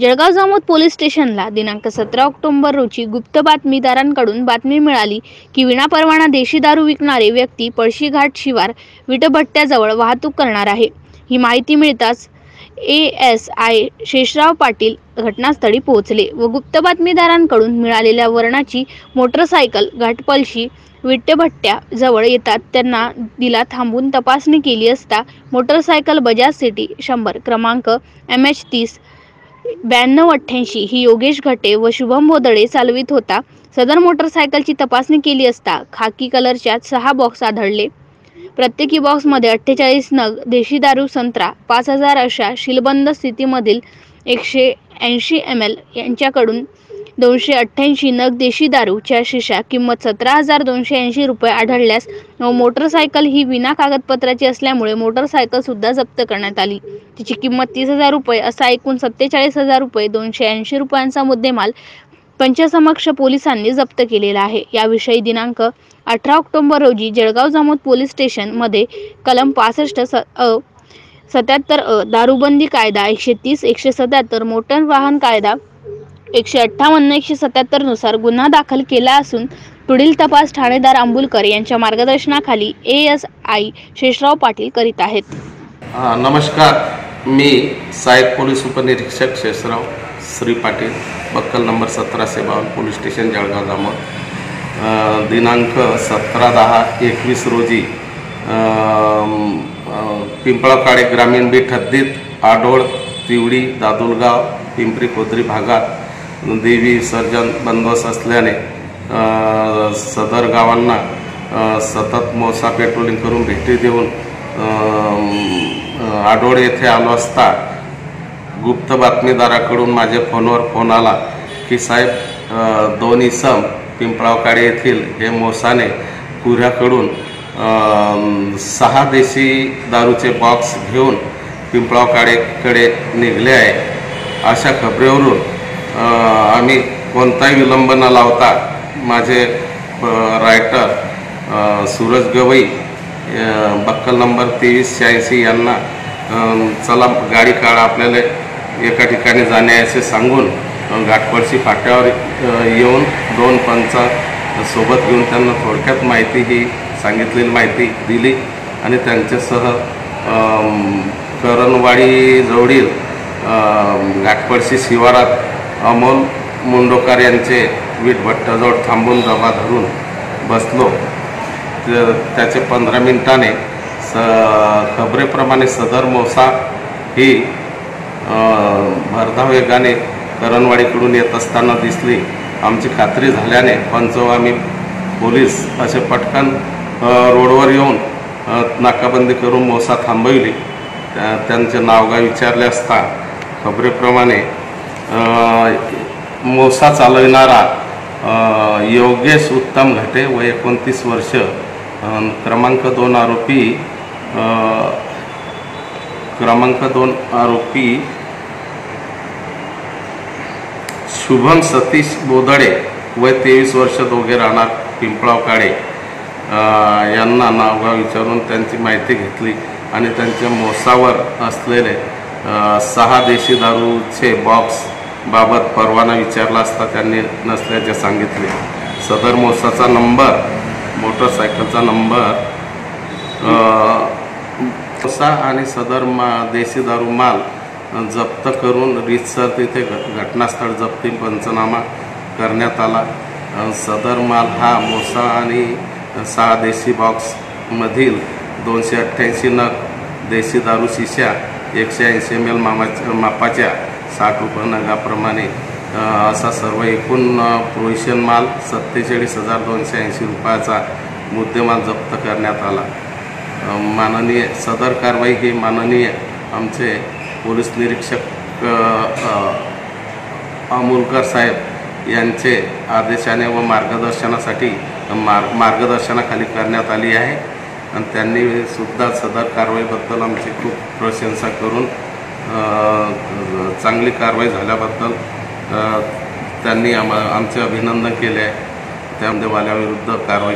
Jalgaon Jamod police स्टेशनला दिनांक सतरा ऑक्टोबर रोजी गुप्त बातमीदारांकडून बातमी मिळाली की विनापरवाना देशी दारू विकणारे व्यक्ती पळशीघाट शिवार विटभट्ट्याजवळ वाहतूक करणार आहे. ही माहिती मिळताच A S I Sheshrao Patil घटनास्थळी पोहोचले व गुप्त बातमीदारांकडून मिळालेल्या वर्णाची मोटरसायकल घाटपलशी विट्टभट्ट्या जवळ येतात. त्यांना दिला थांबून तपासणी केली असता मोटरसायकल बजाज सिटी शंभर क्रमांक एम एच तीस ब्याण्णव अठ्ठ्याऐंशी ही योगेश घटे व शुभम बोदडे चालवित होता. सदर मोटरसायकलची तपासणी केली असता खाकी कलरच्या सहा बॉक्स आढळले. प्रत्येकी बॉक्समध्ये अठ्ठेचाळीस नग देशी दारू संत्रा पाच हजार अशा शिलबंद स्थितीमधील एकशे ऐंशी एम एल यांच्याकडून दोनशे अठ्ठ्याऐंशी नग देशी दारूच्या शिशा किंमत सतरा हजार दोनशे ऐंशी रुपये आढळल्यास व मोटरसायकल ही विना कागदपत्राची असल्यामुळे मोटरसायकल सुद्धा जप्त करण्यात आली. तिची किंमत तीस हजार रुपये असा एकूण सत्तेचाळीस हजार रुपये दोनशे ऐंशी रुपयांचा मुद्देमाल पंचसमक्ष पोलिसांनी जप्त केलेला आहे. याविषयी दिनांक अठरा ऑक्टोबर रोजी जळगाव जामोद पोलीस स्टेशनमध्ये कलम पासष्ट स अ सत्याहत्तर अ दारूबंदी कायदा एकशे तीस एकशे सत्याहत्तर मोटर वाहन कायदा एकशे अठ्ठावन्न एकशे सत्याहत्तरनुसार गुन्हा दाखल केला असून पुढील तपास ठाणेदार आंबुलकर यांच्या मार्गदर्शनाखाली A S I Sheshrao Patil करीत आहेत. नमस्कार. मी सहाय्यक पोलीस उपनिरीक्षक शेषराव श्री पाटील बक्कल नंबर सतराशे बावन्न पोलीस स्टेशन जळगाव जामोद. दिनांक सतरा दहा एकवीस रोजी अम, पिंपळाकाळे ग्रामीण बीट हद्दीत आडोळ तिवडी दादुलगाव पिंपरी खोदरी भागात देवी विसर्जन बंदोबस्त असल्याने सदर गावांना सतत मोसा पेट्रोलिंग करून भेटी देऊन अ, आडोळ येथे आलो असता गुप्त बातमीदाराकडून माझ्या फोनवर फोन आला की साहेब दोन इसम पिंपळावकाडे येथील हे मोसाने कुऱ्याकडून सहा देशी दारूचे बॉक्स घेऊन पिंपळावकाडेकडे निघले आहे. अशा खबरेवरून आम्ही कोणताही विलंब न लावता माझे रायटर सूरज गवई बक्कल नंबर तेवीस शहाऐंशी यांना चला गाडी काढा आपल्याला एका ठिकाणी जाण्याचे सांगून घाटपडशी फाट्यावर येऊन दोन पंचा सोबत घेऊन त्यांना थोडक्यात माहिती ही सांगितलेली माहिती दिली आणि त्यांच्यासह करणवाडी जवळील घाटपडशी शिवारात अमोल मुंडोकार यांचे वीटभट्टाजवळ थांबून जमा धरून बसलो. त्याचे पंधरा मिनिटाने स खबरेप्रमाणे सदर मोसा ही भरधाव वेगाने करणवाडीकडून येत असताना दिसली. आमची खात्री झाल्याने पंचवामी पोलीस असे पटकन रोडवर येऊन नाकाबंदी करून मोसा थांबविली. त्या- त्यांचे नावगाव विचारले असता खबरेप्रमाणे मोसा चालविणारा योगेश उत्तम घाटे व एकोणतीस वर्ष क्रमांक दोन आरोपी क्रमांक दोन आरोपी शुभम सतीश बोदडे वय तेवीस वर्ष दोघे राहणार पिंपळाव काळे. यांना नावगाव विचारून त्यांची माहिती घेतली आणि त्यांच्या मोसावर असलेले सहा देशी दारूचे बॉक्स बाबत परवाना विचारला असता त्यांनी नसल्याचे सांगितले. सदर मोसाचा नंबर मोटरसायकलचा नंबर मोसा आणि सदर मा देशी दारू माल जप्त करून रीतसर तिथे घटनास्थळ जप्ती पंचनामा करण्यात आला. सदर माल हा मोसा आणि सहा देशी बॉक्समधील दोनशे अठ्ठ्याऐंशी नग देशी दारू शिश्या एकशे ऐंशी एम एल मामाच्या मापाच्या साठ रुपये नगाप्रमाणे असा सर्व एकूण अ, प्रोविशन माल सत्तेचाळीस हजार दोनशे ऐंशी रुपयाचा मुद्देमाल जप्त करण्यात आला. माननीय सदर कारवाई ही माननीय आमचे पोलीस निरीक्षक अमोलकर साहेब यांचे आदेशाने व मार्गदर्शनासाठी मार्ग मार्गदर्शनाखाली करण्यात आली आहे. आणि त्यांनी सुद्धा सदर कारवाईबद्दल आमची खूप प्रशंसा करून चांगली कारवाई झाल्याबद्दल त्यांनी आम आमचे अभिनंदन केले आहे. त्यामध्ये वाल्याविरुद्ध कारवाई